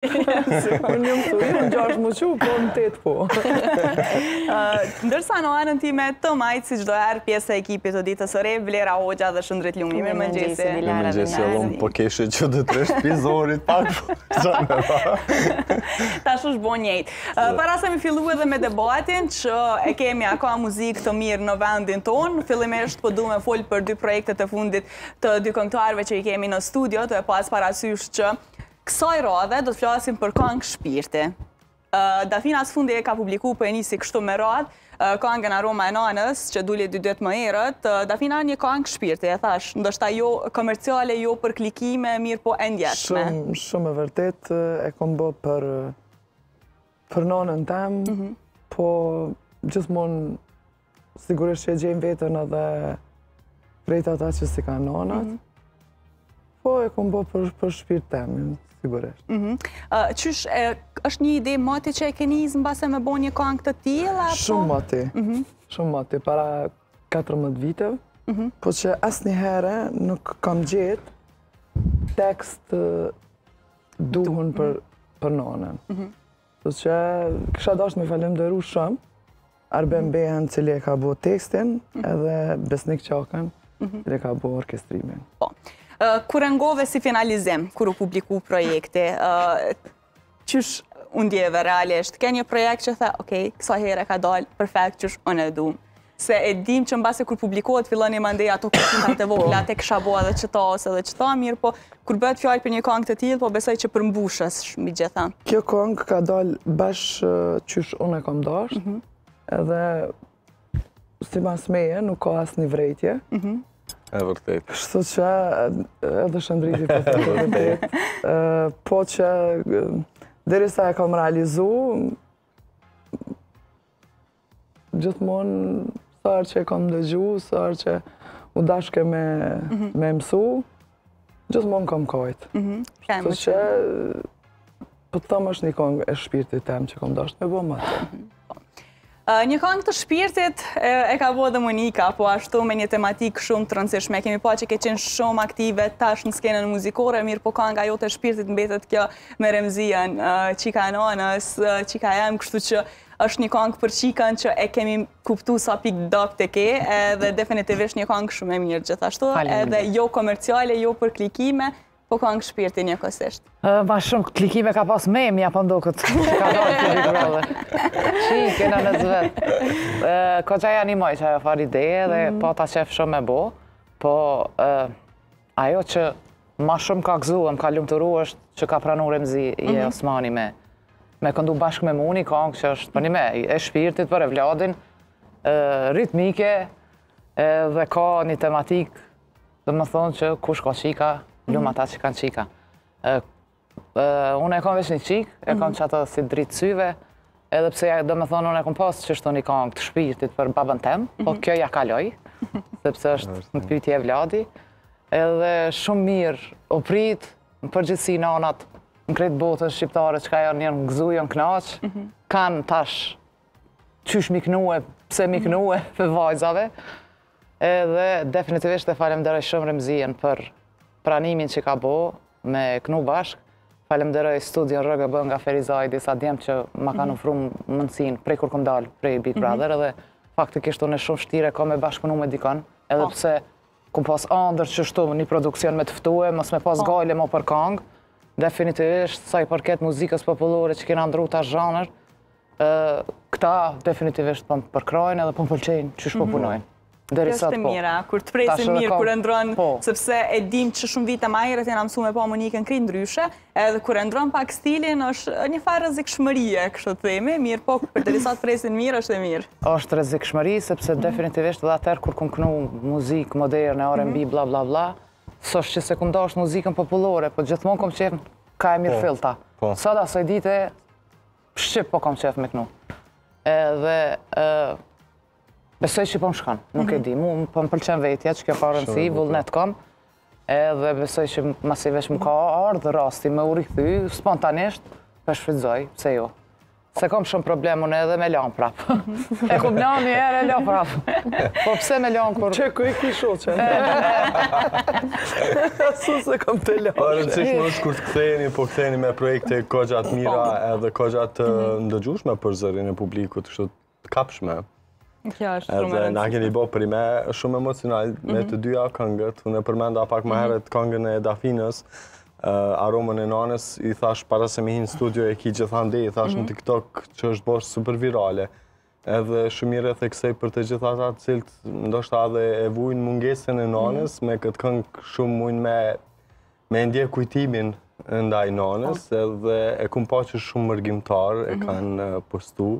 Unë jëmë të jëmë gjash më që, po në tëtë po. Ndërsa në anën time të majtë, si çdo herë pjesë e ekipit të Ditës Re, Vlera Hoxha dhe Shëndrit Lumi. Mirëmëngjesi. Mirëmëngjesi, edhe më po keshë që dhe të reshtë pizorit, pak po, që me ba. Ta shu shbo njejtë. Para se me fillu edhe me debatin, që e kemi a ka muzikë të mirë në vendin tonë, fillimisht po du me folë për dy projektet e fundit të dy këngtarve që i kemi në studio, tue pas parasysh që Kësaj radhe do të flasim për kangë shpirti. Dafina së fundi e ka publiku, po e nisi kështu me radhë, kangën Aroma e Nanës, që duli dy ditë më herët. Dafina një kangë shpirti, e thash, ndoshta jo komerciale, jo për klikime, mirëpo e ndjeshme. Shumë, shumë e vërtet, e kom bë për, për nanën tem, mhm. po gjithmonë Sigurisht që e gjejnë veten edhe krejt ata që s'i kanë nonat, mhm. po e kom bo për, për shpirt tem, sigurisht. Mm -hmm. uh, qysh, e, është një ide moti që e keni nis ndoshta me bo një kong të tillë? Apo? Shumë moti, mm -hmm. shumë moti, para 14 viteve, mm -hmm. po që asnjëherë nuk kam gjet tekstin e duhun për, mhm. për nonën. Mm -hmm. Kështu që kisha dashtë me falënderu shumë Arben mhm. Behen cili e ka bo tekstin mhm. edhe Besnik Qakën mhm. cili e ka bo orkestrimin. Po, kur e ngove si finalizim, kur u publiku projekti, qysh u ndjeve realisht, ke një projekt që the, okej, kësaj here ka dalë perfekt qysh unë e du. Se e dim që mbase kur publikohet fillon e mandej ato kërësita të vogla, këtë e kisha bo edhe qeta ose edhe qeta, mirëpo kur bëhet fjalë për një kongë të tillë, po besoj që përmbushesh me gjitha. Kjo kongë ka dalë bash qysh unë e kom dasht, mhm. edhe simas meje nuk ka asnjë vërejtje. Mhm. E vërtet. Kështu që edhe Shëndriti po të të vërtet. Po që derisa e kom realizu, Gjithmonë, sa herë që e kam dëgju, sa herë që u dashke me, mhm. me mësu, gjithmonë kam kajtë. Mm -hmm. Kështu që, po të thom është një kongë e shpirtit tem që kam dashtë me bo moti. Mhm. Po. Një kongë të shpirtit e ka bo dhe Monika, po ashtu me një tematikë shumë të rëndësishme. Kemi pa që ke qenë shumë aktive tash në skenën muzikore, mirëpo kanga jote e shpirtit mbetet kjo me Remzien, Çika e nanës, çika jem, kështu që është një kangë për çikën që e kemi kuptu sa pikë e dobët e ke edhe definitivisht një kangë shumë e mirë gjithashtu edhe jo komerciale, jo për klikime po kangë shpirti një kësisht Ma shumë klikime ka pas Remzija po ndokët që ka dalë të një grove që i kena në zvet Ko gjaj animoj që ajo far ide dhe pata qef shumë me bo po Ajo që ma shumë m'ka gëzu, m'ka lumturu është që ka pranu Remzie Osmani me me këndu bashkë me mu, ni kangë që është përnjime e shpirtit për evladin, ritmike dhe ka një tematik domethonë që kush ka qika, mhm. lumë ata që kanë qika. Unë e kam veç një qikë, e kam mhm. qato si dritë syve, edhe pse domethonë unë e kam pasë qashtu një kongë të shpirtit për babën tem, po mhm. kjo ja kaloi, sepse është në pytje evladi, edhe shumë mirë, u prit, në përgjithsi në anat, në krejt botën shqiptare, çka janë, janë gëzu, janë knaqë, mhm. kanë tash qysh m'i knue, pse m'i knue vajzave, Edhe definitivisht e falemderoj shumë Remzien për pranimin që ka bo me knu bashkë. Falemderoj studion RGB nga Ferizaj, disa djem që ma kanë mhm. ofru mundësin prej kur kom dalë prej Big mhm. Brother, edhe faktikisht unë shumë shtirë e kam me bashkëpunu me dikon, edhe po. pse kom pas andërr qashtu një produksion me të ftue, mos me pas po. gajle mo për kangë, definitivisht sa i përket muzikës popullore që kena ndrru tash zhanër, Këta definitivisht po më përkrahin edhe po më pëlqejnë qysh po mhm. punojnë. Kjo është e po. mira, kur të presin mirë, kur e ndrron, po. sepse e dim që shumë vite ma herët jena mësu me Monikën krejt ndryshe, edhe kur e ndrron pak stilin, është një farë rrezikshmërie, kështu të themi, mirëpo, përderisa t'presin mirë, është e mirë. është rrezikshmëri, sepse mhm. definitivisht dhe atëherë kur kom knu muzikë moderne, R&B, mhm. bla bla bla, s'është që s'e kom dashtë muzikën popullore, po gjithmonë kom qenë ka e mirëfillta. Sada, së e dite, Shqip po kam qef me knu. Edhe besoj që po më shkon, nuk e mhm. di. Mu po më pëlqen vetja që kjo ka rëndësi, vullnet kom. Edhe besoj që masi veç m'ka ardhë rasti me u rikthy, spontanisht, po e shfrytëzoj, pse jo. S'e kom shumë problem unë edhe me e lanë prap. E kom lanë një herë e lanë prapë. Po pse me e lanë kur... Qeku e ki shoqen? As unë s'e kam të lanë. Po e rëndësishme është kur të ktheheni, po ktheheni me projekte goxha të mira po. edhe goxha të mhm. ndëgjushme për zërin e publikut, kështu të kapshme. Kjo është shumë e rëndësishme. Edhe na keni bo përnjime shumë emocional, me mhm. të dyja këngët, unë e përmenda pak më mhm. herët këngën e Dafinës, aromën e nanës, i thash para se me hi në studio e ki gjithandej, i thash në mhm. TikTok që është bo super virale. Edhe shumë mirë e theksoi për të gjithë ata të cilët ndoshta edhe e vujnë mungesën e nanës, mhm. me këtë këngë shumë mujnë me, me e ndje kujtimin ndaj nanës, edhe e kom pa që shumë mërgimtarë e mhm. kanë postu.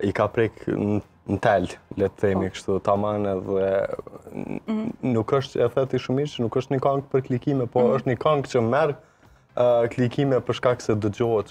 I ka prek në tel, le të themi po. kështu, taman edhe mhm. nuk është, e the ti shumë mirë që nuk është një kangë për klikime, po mhm. është një kangë që merr klikime për shkak se dëgjohet